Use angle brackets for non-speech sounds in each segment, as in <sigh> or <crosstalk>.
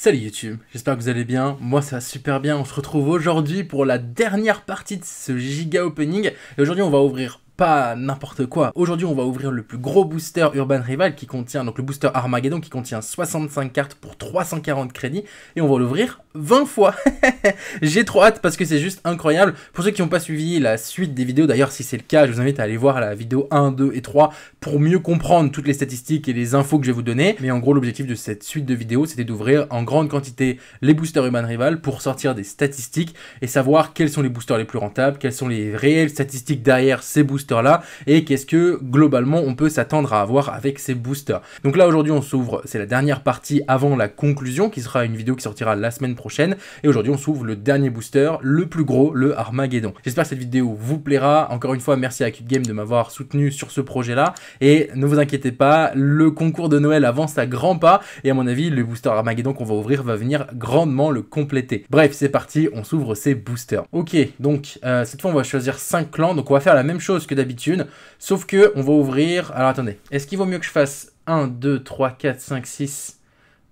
Salut YouTube, j'espère que vous allez bien, moi ça va super bien, on se retrouve aujourd'hui pour la dernière partie de ce giga opening, et aujourd'hui on va ouvrir pas n'importe quoi. Aujourd'hui, on va ouvrir le plus gros booster Urban Rival qui contient, donc le booster Armageddon qui contient 65 cartes pour 340 crédits et on va l'ouvrir 20 fois. <laughs> J'ai trop hâte parce que c'est juste incroyable. Pour ceux qui n'ont pas suivi la suite des vidéos, d'ailleurs, si c'est le cas, je vous invite à aller voir la vidéo 1, 2 et 3 pour mieux comprendre toutes les statistiques et les infos que je vais vous donner. Mais en gros, l'objectif de cette suite de vidéos, c'était d'ouvrir en grande quantité les boosters Urban Rival pour sortir des statistiques et savoir quels sont les boosters les plus rentables, quelles sont les réelles statistiques derrière ces boosters là et qu'est-ce que globalement on peut s'attendre à avoir avec ces boosters. Donc là aujourd'hui on s'ouvre, c'est la dernière partie avant la conclusion qui sera une vidéo qui sortira la semaine prochaine et aujourd'hui on s'ouvre le dernier booster, le plus gros, le Armageddon. J'espère que cette vidéo vous plaira. Encore une fois merci à Cute Game de m'avoir soutenu sur ce projet là et ne vous inquiétez pas, le concours de Noël avance à grands pas et à mon avis le booster Armageddon qu'on va ouvrir va venir grandement le compléter. Bref c'est parti, on s'ouvre ces boosters. Ok donc euh, cette fois on va choisir 5 clans donc on va faire la même chose que d'habitude. Sauf que on va ouvrir... Alors attendez, est-ce qu'il vaut mieux que je fasse 1, 2, 3, 4, 5, 6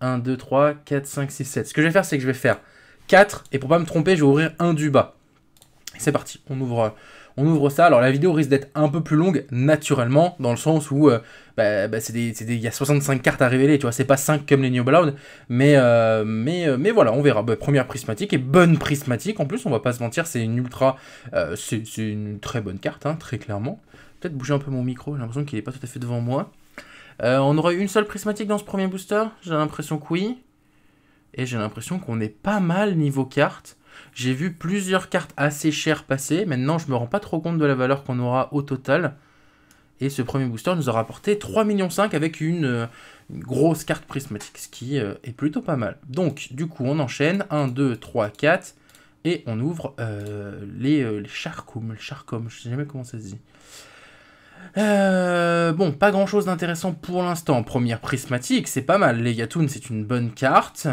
1, 2, 3, 4, 5, 6, 7. Ce que je vais faire, c'est que je vais faire 4. Et pour pas me tromper, je vais ouvrir un du bas. C'est parti, on ouvre, on ouvre ça. Alors la vidéo risque d'être un peu plus longue, naturellement, dans le sens où euh, bah, bah, il y a 65 cartes à révéler, tu vois, c'est pas 5 comme les New Blood, mais, euh, mais, euh, mais voilà, on verra. Bah, première prismatique, et bonne prismatique, en plus, on va pas se mentir, c'est une ultra, c'est une très bonne carte, hein, très clairement. Peut-être bouger un peu mon micro, j'ai l'impression qu'il est pas tout à fait devant moi. on aurait eu une seule prismatique dans ce premier booster, j'ai l'impression que oui. Et j'ai l'impression qu'on est pas mal niveau carte. J'ai vu plusieurs cartes assez chères passer. Maintenant, je me rends pas trop compte de la valeur qu'on aura au total. Et ce premier booster nous a rapporté 3,5 millions avec une, euh, grosse carte prismatique, ce qui euh, est plutôt pas mal. Donc, du coup, on enchaîne. 1, 2, 3, 4. Et on ouvre euh, les, charcum. Les charcum, je sais jamais comment ça se dit. bon, pas grand chose d'intéressant pour l'instant. Première prismatique, c'est pas mal. Les c'est une bonne carte.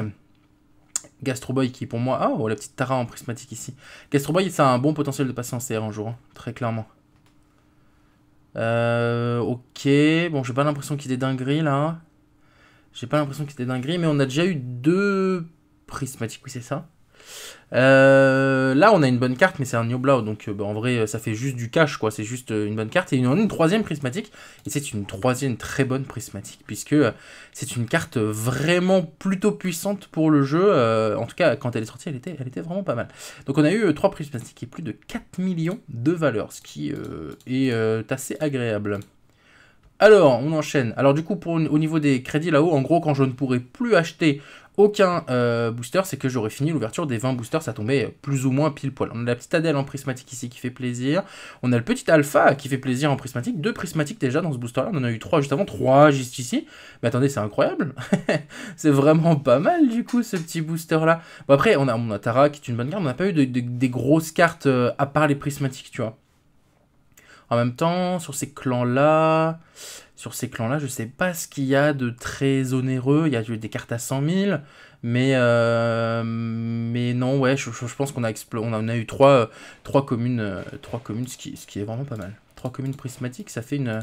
Gastroboy qui pour moi... Oh, la petite Tara en prismatique ici. Gastroboy, ça a un bon potentiel de passer en CR un jour, hein, très clairement. Euh, ok, bon, j'ai pas l'impression qu'il des dingueries là. J'ai pas l'impression qu'il y ait des dingueries, mais on a déjà eu deux prismatiques, oui c'est ça. Euh, là, on a une bonne carte, mais c'est un New Blau, donc euh, bah, en vrai, ça fait juste du cash, quoi. C'est juste euh, une bonne carte. Et on a une troisième prismatique, et c'est une troisième très bonne prismatique, puisque c'est une carte vraiment plutôt puissante pour le jeu. en tout cas, quand elle est sortie, elle était, elle était vraiment pas mal. Donc on a eu trois prismatiques et plus de 4 millions de valeurs, ce qui est assez agréable. Alors, on enchaîne. Alors du coup, au niveau des crédits là-haut, en gros, quand je ne pourrai plus acheter aucun euh, booster, c'est que j'aurais fini l'ouverture des 20 boosters, ça tombait plus ou moins pile poil. On a la petite Adèle en prismatique ici qui fait plaisir, on a le petit Alpha qui fait plaisir en prismatique, deux prismatiques déjà dans ce booster-là, on en a eu trois juste avant, trois juste ici. Mais attendez, c'est incroyable, <laughs> c'est vraiment pas mal du coup ce petit booster-là. Bon après, on a, on a Tara qui est une bonne carte, on n'a pas eu des grosses cartes euh, à part les prismatiques, tu vois. En même temps, sur ces clans-là, sur ces clans-là, je sais pas ce qu'il y a de très onéreux. Il y a des cartes à 100 000, mais, euh, mais non, ouais, je, pense qu'on a, on a eu trois, trois communes, euh, trois communes ce, qui, ce qui est vraiment pas mal. Trois communes prismatiques, ça fait une,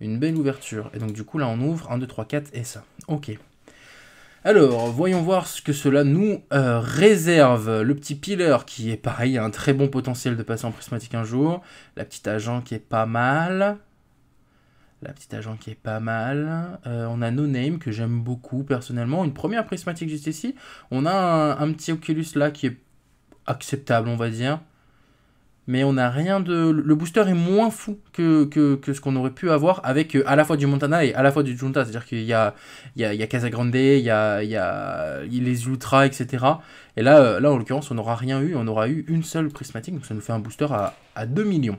une belle ouverture. Et donc du coup, là, on ouvre 1, 2, 3, 4 et ça. Ok. Alors, voyons voir ce que cela nous euh, réserve. Le petit Pillar qui est pareil, a un très bon potentiel de passer en prismatique un jour. La petite agent qui est pas mal. La petite agent qui est pas mal. Euh, on a No Name que j'aime beaucoup personnellement. Une première prismatique juste ici. On a un petit Oculus là qui est acceptable, on va dire mais on n'a rien de... Le booster est moins fou que, que, ce qu'on aurait pu avoir avec euh, à la fois du Montana et à la fois du Junta. C'est-à-dire qu'il y a, il y, a, il y a Casagrande, il y a, y a les Ultras, etc. Et là, euh, là en l'occurrence, on n'aura rien eu. On aura eu une seule prismatique, donc ça nous fait un booster à, à 2 millions.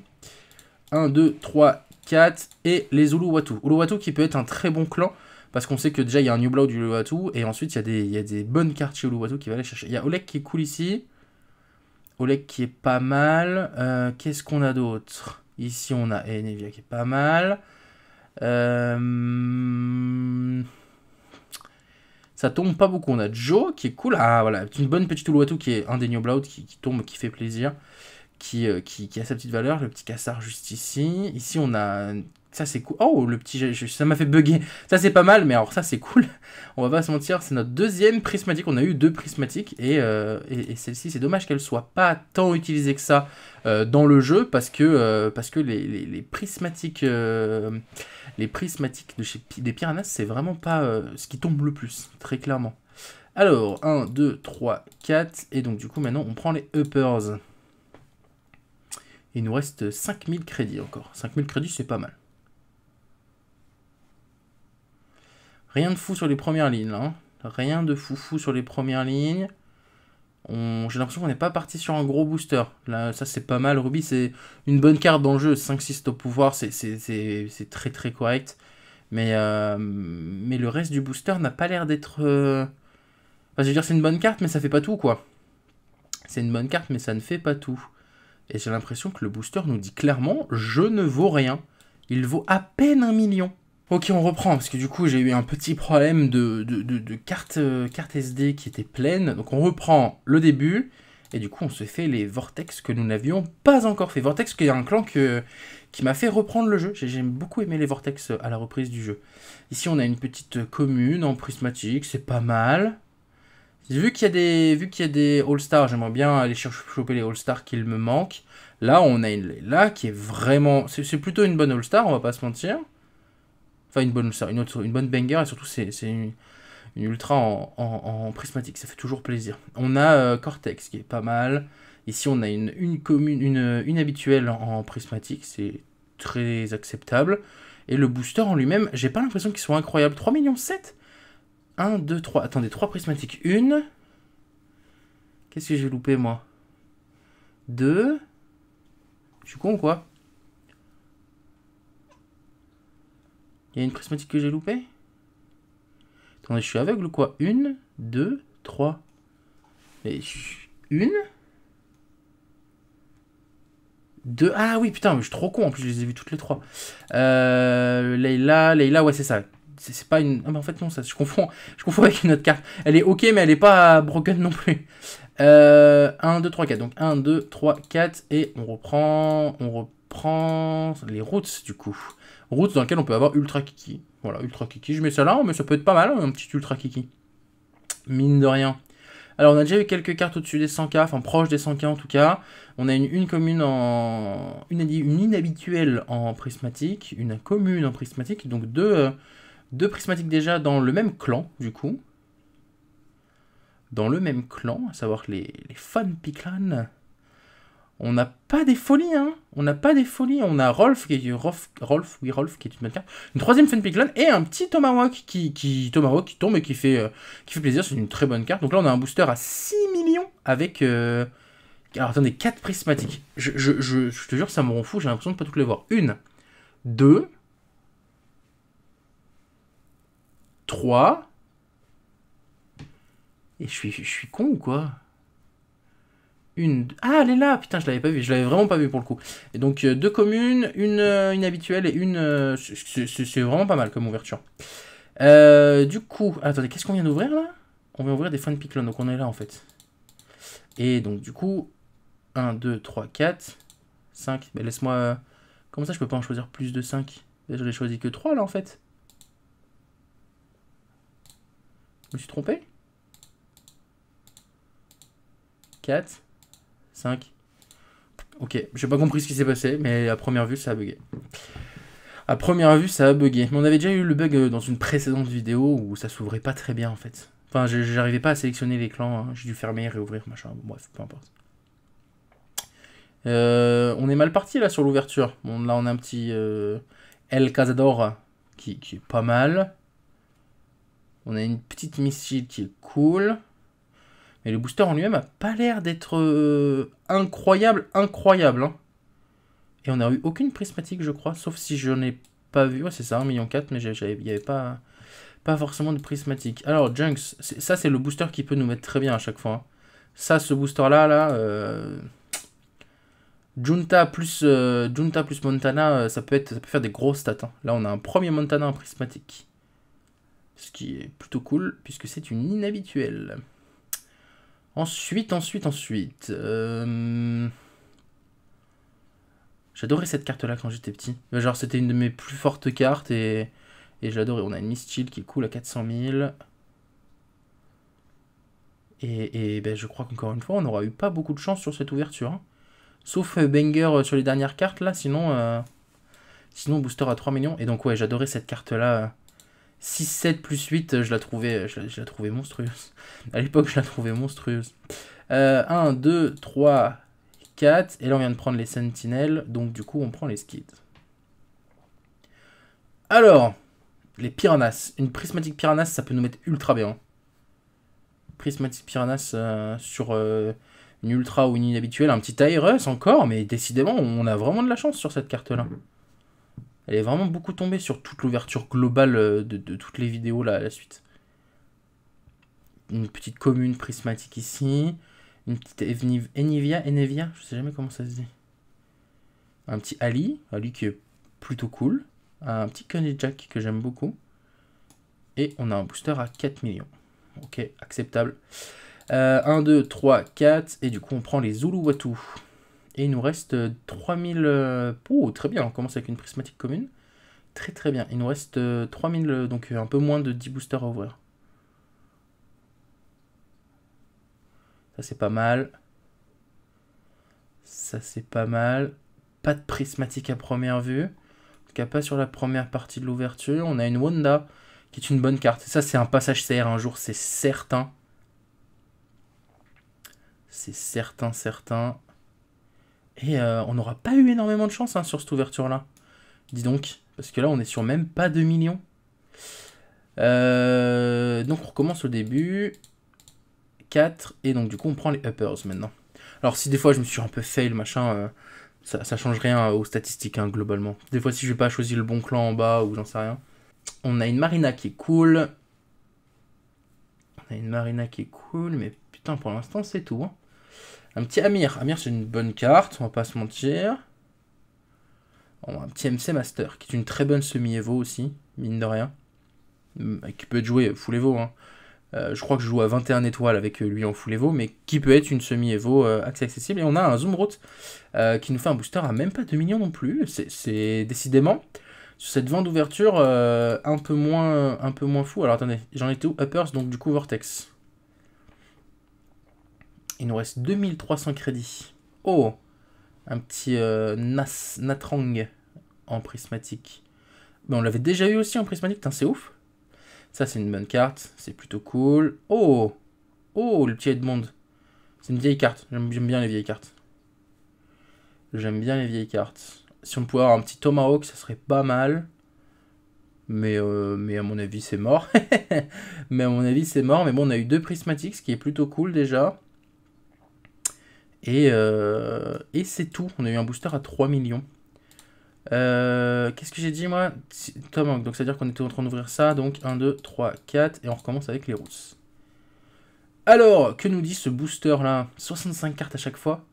1, 2, 3, 4, et les Uluwatu. Uluwatu qui peut être un très bon clan, parce qu'on sait que déjà il y a un New Blood du Uluwatu, et ensuite il y, a des, y a des bonnes cartes chez Uluwatu qui va aller chercher. Il y a Oleg qui est cool ici. Oleg qui est pas mal. Euh, qu'est-ce qu'on a d'autre? Ici, on a Enevia qui est pas mal. Euh, ça tombe pas beaucoup. On a Joe qui est cool. Ah voilà, une bonne petite Uluwatu qui est des New Blood qui, tombe, qui fait plaisir. Qui, euh, qui, qui, a sa petite valeur. Le petit cassard juste ici. Ici, on a ça c'est cool. Oh, le petit, ça m'a fait bugger. Ça c'est pas mal, mais alors ça c'est cool. <laughs> On va pas se mentir, c'est notre deuxième prismatique. On a eu deux prismatiques et, euh, celle-ci, c'est dommage qu'elle soit pas tant utilisée que ça euh, dans le jeu parce que, euh, les, prismatiques, les prismatiques de des piranhas, c'est vraiment pas ce qui tombe le plus, très clairement. Alors, 1, 2, 3, 4. Et donc du coup maintenant on prend les uppers. Il nous reste 5000 crédits encore. 5000 crédits, c'est pas mal. Rien de fou sur les premières lignes, hein. Rien de fou fou sur les premières lignes. J'ai l'impression qu'on n'est pas parti sur un gros booster. Là, ça c'est pas mal. Ruby, c'est une bonne carte dans le jeu. 5-6 top pouvoir, c'est très très correct. Mais, euh, mais le reste du booster n'a pas l'air d'être... Euh, je veux dire, c'est une bonne carte, mais ça fait pas tout, quoi. C'est une bonne carte, mais ça ne fait pas tout. Et j'ai l'impression que le booster nous dit clairement, je ne vaux rien. Il vaut à peine un million. Ok, on reprend, parce que du coup, j'ai eu un petit problème de, de, carte, euh, SD qui était pleine. Donc on reprend le début, et du coup, on se fait les Vortex que nous n'avions pas encore fait. Vortex, qui est un clan que, qui m'a fait reprendre le jeu. J'ai beaucoup aimé les Vortex à la reprise du jeu. Ici, on a une petite commune en prismatique, c'est pas mal. Vu qu'il y a des, vu qu'il y a des All-Stars, j'aimerais bien aller choper les All-Stars qu'il me manque. Là, on a une là qui est vraiment, c'est plutôt une bonne All-Star, on va pas se mentir. Enfin, une bonne une, une bonne banger, et surtout, c'est une, ultra en, prismatique, ça fait toujours plaisir. On a euh, Cortex qui est pas mal. Ici, on a une, habituelle en, prismatique, c'est très acceptable. Et le booster en lui-même, j'ai pas l'impression qu'il soit incroyable. 3 millions 7 1, 2, 3. Attendez, 3 prismatiques. Une? Qu'est-ce que j'ai loupé, moi? 2. Je suis con ou quoi? Il y a une prismatique que j'ai loupée? Attendez, je suis aveugle ou quoi? Une, deux, trois. Et une? Deux. Ah oui, putain, je suis trop con. En plus, je les ai vues toutes les trois. Euh, Leila, Leila, ouais, c'est ça. C'est pas une. Ah, mais en fait, non, ça, je confonds. Je confonds avec une autre carte. Elle est ok, mais elle est pas broken non plus. Euh, 1, 2, 3, 4. Donc 1, 2, 3, 4. Et on reprend. On reprend les routes du coup. Routes dans lesquelles on peut avoir Ultra Kiki. Voilà, Ultra Kiki. Je mets ça là, mais ça peut être pas mal, un petit Ultra Kiki. Mine de rien. Alors, on a déjà eu quelques cartes au-dessus des 100k, enfin proche des 100k en tout cas. On a une, une commune en. Une, inhabituelle en prismatique, une commune en prismatique, donc deux, euh, deux prismatiques déjà dans le même clan, du coup. Dans le même clan, à savoir les, les Fun Piclan. On n'a pas des folies, hein. On n'a pas des folies. On a Rolf, qui est, Rolf, oui, Rolf, qui est une carte. Une troisième Fun Piclan et un petit Tomahawk qui, Tomahawk qui tombe et qui fait, euh, qui fait plaisir. C'est une très bonne carte. Donc là, on a un booster à 6 millions avec... Euh, alors attendez, 4 prismatiques. Je, te jure, ça me rend fou. J'ai l'impression de pas toutes les voir. Une, deux, 3. Et je suis, je suis con ou quoi? Une... Ah, elle est là Putain, je l'avais pas vu. Je l'avais vraiment pas vu pour le coup. Et donc, euh, deux communes, une, euh, habituelle et une... Euh, c'est vraiment pas mal comme ouverture. du coup... attendez, qu'est-ce qu'on vient d'ouvrir, là? On vient ouvrir des fun picklon, donc on est là, en fait. Et donc, du coup... 1, 2, 3, 4, 5. Mais laisse-moi... Comment ça, je peux pas en choisir plus de 5 Déjà, ai choisi que 3, là, en fait. Je me suis trompé? 4, 5. Ok, j'ai pas compris ce qui s'est passé, mais à première vue, ça a bugué. À première vue, ça a bugué. Mais on avait déjà eu le bug euh, dans une précédente vidéo où ça s'ouvrait pas très bien en fait. Enfin, j'arrivais pas à sélectionner les clans, hein. j'ai dû fermer, réouvrir, machin. bref, peu importe. Euh, on est mal parti là sur l'ouverture. Bon, là on a un petit euh, El Cazador qui, qui, est pas mal. On a une petite missile qui est cool. Mais le booster en lui-même a pas l'air d'être euh, incroyable, incroyable. Hein. Et on n'a eu aucune prismatique, je crois, sauf si je n'ai pas vu. Ouais, c'est ça, 1,4 million, mais il n'y avait pas, pas forcément de prismatique. Alors, Junks, ça c'est le booster qui peut nous mettre très bien à chaque fois. Hein. Ça, ce booster-là, là, euh, Junta, plus, euh, Junta plus Montana, ça peut, être, ça peut faire des grosses stats. Hein. Là, on a un premier Montana en prismatique. Ce qui est plutôt cool, puisque c'est une inhabituelle. Ensuite, ensuite, ensuite... Euh, J'adorais cette carte-là quand j'étais petit. Genre, c'était une de mes plus fortes cartes et, et je l'adorais. On a une Mistil qui coule à 400 000. Et, et ben, je crois qu'encore une fois, on n'aura eu pas beaucoup de chance sur cette ouverture. hein. Sauf euh, Banger euh, sur les dernières cartes, là. Sinon, sinon booster à 3 millions. Et donc, ouais, j'adorais cette carte-là. Euh, 6, 7 plus 8, euh, je la trouvais, je la, trouvais monstrueuse. À l'époque, je la trouvais monstrueuse. Euh, 1, 2, 3, 4. Et là, on vient de prendre les Sentinelles. Donc, du coup, on prend les Skids. Alors, les Piranhas. Une prismatique Piranhas, ça peut nous mettre ultra bien. Prismatique Piranhas euh, sur euh, une ultra ou une inhabituelle. Un petit Tyrus encore, mais décidément, on a vraiment de la chance sur cette carte-là. Elle est vraiment beaucoup tombée sur toute l'ouverture globale euh, de, toutes les vidéos là, à la suite. Une petite commune prismatique ici. Une petite Evni- Enivia, Enevia, je sais jamais comment ça se dit. Un petit Ali, Ali qui est plutôt cool. Un petit Coney Jack que j'aime beaucoup. Et on a un booster à 4 millions. Ok, acceptable. Euh, 1, 2, 3, 4. Et du coup, on prend les Zulu Watu. Et il nous reste euh, 3000. euh, Oh, très bien, on commence avec une prismatique commune. Très très bien. Il nous reste euh, 3000, euh, donc euh, un peu moins de 10 boosters à ouvrir. Ça c'est pas mal. Ça c'est pas mal. Pas de prismatique à première vue. En tout cas, pas sur la première partie de l'ouverture. On a une Wanda qui est une bonne carte. Ça, c'est un passage CR un jour, c'est certain. C'est certain, certain. Et euh, on n'aura pas eu énormément de chance hein, sur cette ouverture-là. Dis donc. Parce que là, on est sur même pas 2 millions. Euh, donc, on recommence au début. 4. Et donc, du coup, on prend les uppers maintenant. Alors, si des fois, je me suis un peu fail, machin, euh, ça, change rien aux statistiques, hein, globalement. Des fois, si je vais pas choisir le bon clan en bas ou j'en sais rien. On a une Marina qui est cool. On a une Marina qui est cool, mais putain, pour l'instant, c'est tout. hein. Un petit Amir. Amir, c'est une bonne carte, on va pas se mentir. A un petit MC Master, qui est une très bonne semi-Evo aussi, mine de rien. Mm, Qui peut être joué full Evo. hein. Euh, je crois que je joue à 21 étoiles avec euh, lui en full Evo, mais qui peut être une semi-Evo euh, accessible. Et on a un Zoomroot euh, qui nous fait un booster à même pas 2 millions non plus. C'est- décidément sur cette vente d'ouverture un, peu moins, un peu moins fou. Alors attendez, j'en étais où? Uppers, donc du coup Vortex. Il nous reste 2300 crédits. Oh Un petit euh, Nas, Natrang en prismatique. Mais on l'avait déjà eu aussi en prismatique, c'est ouf. Ça, c'est une bonne carte, c'est plutôt cool. Oh Oh, le petit Edmond. C'est une vieille carte, j'aime j'aime bien les vieilles cartes. J'aime bien les vieilles cartes. Si on pouvait avoir un petit Tomahawk, ça serait pas mal. Mais, euh, mais à mon avis, c'est mort. <laughs> mais à mon avis, c'est mort. Mais bon, on a eu deux prismatiques, ce qui est plutôt cool déjà. Et, euh, et c'est tout. On a eu un booster à 3 millions. Euh, Qu'est-ce que j'ai dit moi? Si- Tomahawk. Donc, c'est-à-dire qu'on était en train d'ouvrir ça. Donc, 1, 2, 3, 4. Et on recommence avec les rousses. Alors, que nous dit ce booster là? 65 cartes à chaque fois.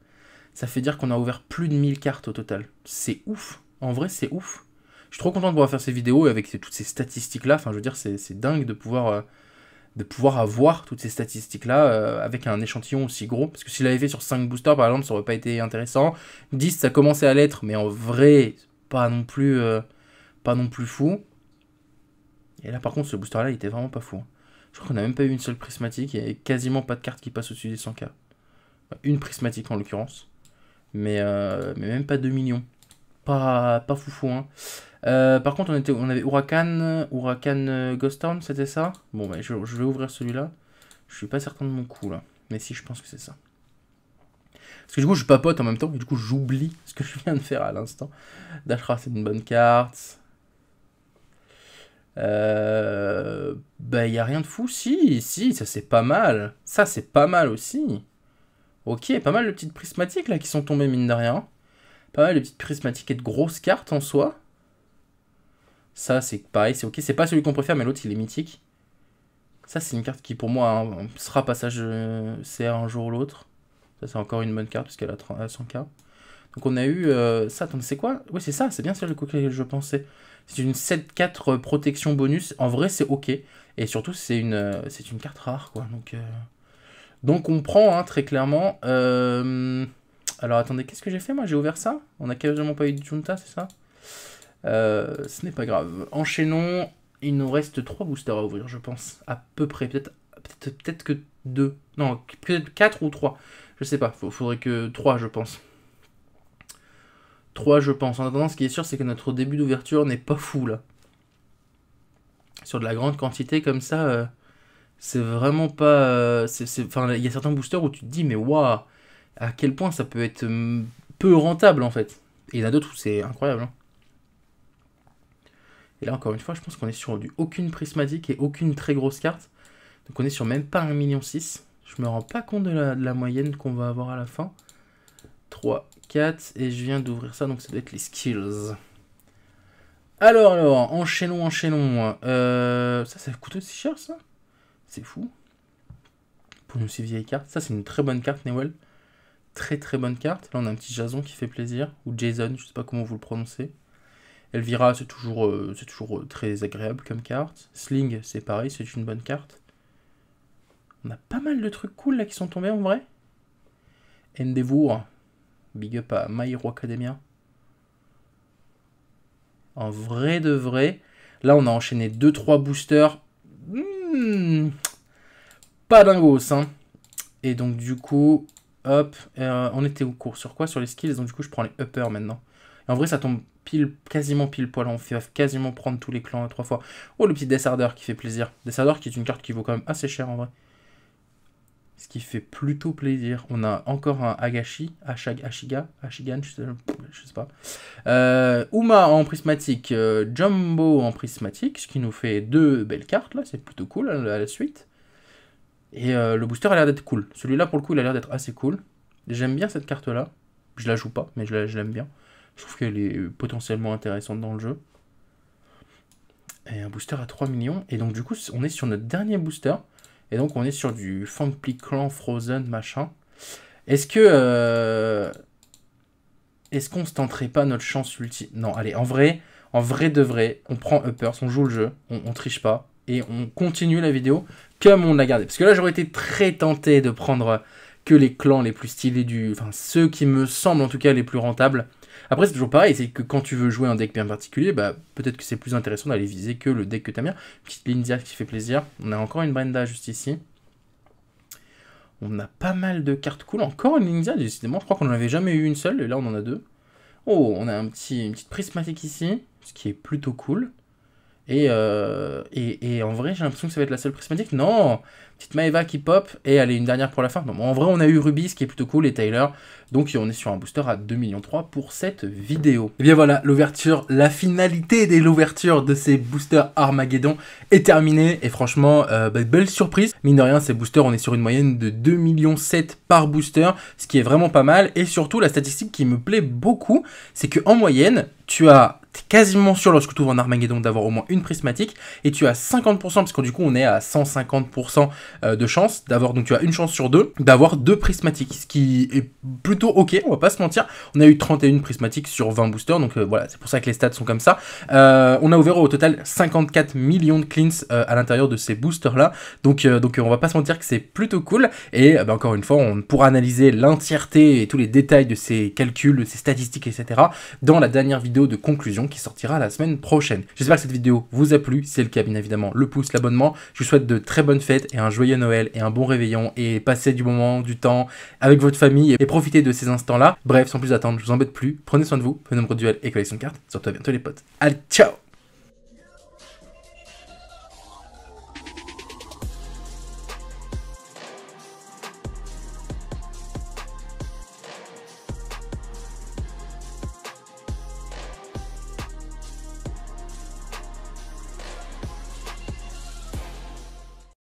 Ça fait dire qu'on a ouvert plus de 1000 cartes au total. C'est ouf. En vrai, c'est ouf. Je suis trop content de pouvoir faire ces vidéos avec ces- toutes ces statistiques là. Enfin, je veux dire, c'est c'est dingue de pouvoir, euh, de pouvoir avoir toutes ces statistiques là avec un échantillon aussi gros. Parce que s'il avait fait sur 5 boosters par exemple, ça aurait pas été intéressant. 10, ça commençait à l'être, mais en vrai, pas non plus, euh, pas non plus fou. Et là, par contre, ce booster là, il était vraiment pas fou. hein. Je crois qu'on a même pas eu une seule prismatique et quasiment pas de carte qui passe au-dessus des 100k. Une prismatique en l'occurrence. Mais, euh, mais même pas 2 millions. Pas, pas foufou, hein. Euh, par contre, on, était, on avait Huracan, Huracan euh, Ghost Town, c'était ça? Bon, bah, je, je vais ouvrir celui-là. Je suis pas certain de mon coup, là. Mais si, je pense que c'est ça. Parce que du coup, je papote en même temps, et du coup, j'oublie ce que je viens de faire à l'instant. Dashra, c'est une bonne carte. Euh, bah, il a rien de fou. Si, si, ça c'est pas mal. Ça, c'est pas mal aussi. Ok, pas mal de petites prismatiques là qui sont tombées, mine de rien. Pas mal de petites prismatiques et de grosses cartes en soi. Ça, c'est pareil, c'est ok. C'est pas celui qu'on préfère, mais l'autre, il est mythique. Ça, c'est une carte qui, pour moi, hein, sera passage euh, CR un jour ou l'autre. Ça, c'est encore une bonne carte, parce qu'elle a 30 elle a 100k. Donc, on a eu euh, ça. Attends, c'est quoi? Oui, c'est ça, c'est bien celle que je pensais. C'est une 7-4 protection bonus. En vrai, c'est ok. Et surtout, c'est une, euh, carte rare, quoi. Donc, euh, donc on prend, hein, très clairement. Alors attendez, qu'est-ce que j'ai fait moi? J'ai ouvert ça? On a quasiment pas eu de Junta, c'est ça? Euh, Ce n'est pas grave. Enchaînons. Il nous reste 3 boosters à ouvrir, je pense. À peu près. Peut-être peut peut que 2. Non, peut-être 4 ou 3. Je sais pas. Il faudrait que 3, je pense. 3, je pense. En attendant, ce qui est sûr, c'est que notre début d'ouverture n'est pas fou, là. Sur de la grande quantité comme ça, euh, c'est vraiment pas... Euh, enfin, il y a certains boosters où tu te dis, mais waouh, à quel point ça peut être hum, peu rentable, en fait. Et il y en a d'autres où c'est incroyable. Hein. Et là, encore une fois, je pense qu'on est sur du aucune prismatique et aucune très grosse carte. Donc on est sur même pas 1,6 million. Je me rends pas compte de la, de la moyenne qu'on va avoir à la fin. 3, 4, et je viens d'ouvrir ça, donc ça doit être les skills. Alors, alors, enchaînons, enchaînons. Euh, ça, ça coûte aussi cher, ça? C'est fou. Pour une aussi vieille carte. Ça, c'est une très bonne carte, Newell. Très, très bonne carte. Là, on a un petit Jason qui fait plaisir. Ou Jason, je sais pas comment vous le prononcez. Elvira, c'est toujours, euh, euh, très agréable comme carte. Sling, c'est pareil, c'est une bonne carte. On a pas mal de trucs cool là qui sont tombés en vrai. Endeavour, big up à My Hero Academia. En vrai de vrai. Là, on a enchaîné 2-3 boosters. Hmm, pas dingos, hein. Et donc, du coup, hop, euh, on était au cours sur quoi? Sur les skills. Donc, du coup, je prends les uppers maintenant. en vrai, ça tombe pile, quasiment pile poil. On fait quasiment prendre tous les clans trois fois. Oh, le petit Desarder qui fait plaisir. Desarder qui est une carte qui vaut quand même assez cher en vrai ce qui fait plutôt plaisir. On a encore un Agashi, Ashiga, Ashigan, je sais, sais pas. Euh, Uma en prismatique, euh, Jumbo en prismatique, ce qui nous fait deux belles cartes, là, c'est plutôt cool à la suite. Et euh, le booster a l'air d'être cool. Celui-là, pour le coup, il a l'air d'être assez cool. J'aime bien cette carte-là. Je la joue pas, mais je l'aime bien. Je trouve qu'elle est potentiellement intéressante dans le jeu. Et un booster à 3 millions. Et donc, du coup, on est sur notre dernier booster. Et donc on est sur du Funkly Clan Frozen machin. Est-ce que... Euh, est-ce qu'on se tenterait pas notre chance ultime Non, allez, en vrai, en vrai de vrai, on prend Uppers, on joue le jeu, on, triche pas, et on continue la vidéo comme on l'a gardé. Parce que là, j'aurais été très tenté de prendre que les clans les plus stylés du... Enfin, ceux qui me semblent en tout cas les plus rentables. Après, c'est toujours pareil, c'est que quand tu veux jouer un deck bien particulier, bah, peut-être que c'est plus intéressant d'aller viser que le deck que as bien. Petite Lindia qui fait plaisir. On a encore une Brenda juste ici. On a pas mal de cartes cool. Encore une Lindia, décidément. Je crois qu'on n'en avait jamais eu une seule, et là on en a deux. Oh, on a un petit, une petite prismatique ici, ce qui est plutôt cool. Euh, et, en vrai, j'ai l'impression que ça va être la seule prismatique. Non Petite Maeva qui pop, et allez, une dernière pour la fin. en vrai, on a eu Ruby, ce qui est plutôt cool, et Tyler. Donc, on est sur un booster à 2,3 millions pour cette vidéo. Et bien voilà, l'ouverture, la finalité de l'ouverture de ces boosters Armageddon est terminée. Et franchement, euh, bah, belle surprise. Mine de rien, ces boosters, on est sur une moyenne de 2,7 millions par booster, ce qui est vraiment pas mal. Et surtout, la statistique qui me plaît beaucoup, c'est qu'en moyenne, tu as t'es quasiment sûr lorsque tu ouvres un Armageddon d'avoir au moins une prismatique et tu as 50% parce que du coup on est à 150% euh, de chance d'avoir donc tu as une chance sur deux d'avoir deux prismatiques ce qui est plutôt ok on va pas se mentir. On a eu 31 prismatiques sur 20 boosters donc euh, voilà c'est pour ça que les stats sont comme ça. Euh, on a ouvert au total 54 millions de cleans à l'intérieur de ces boosters là donc donc on va pas se mentir que c'est plutôt cool. Et bah, encore une fois on pourra analyser l'entièreté et tous les détails de ces calculs de ces statistiques etc dans la dernière vidéo de conclusion qui sortira la semaine prochaine. J'espère que cette vidéo vous a plu. Si c'est le cas, bien évidemment, le pouce, l'abonnement. Je vous souhaite de très bonnes fêtes et un joyeux Noël et un bon réveillon et passez du moment, du temps avec votre famille et profitez de ces instants-là. Bref, sans plus attendre, je vous embête plus. Prenez soin de vous, prenez nombre duel et collection de cartes. Surtout à bientôt les potes. Allez, ciao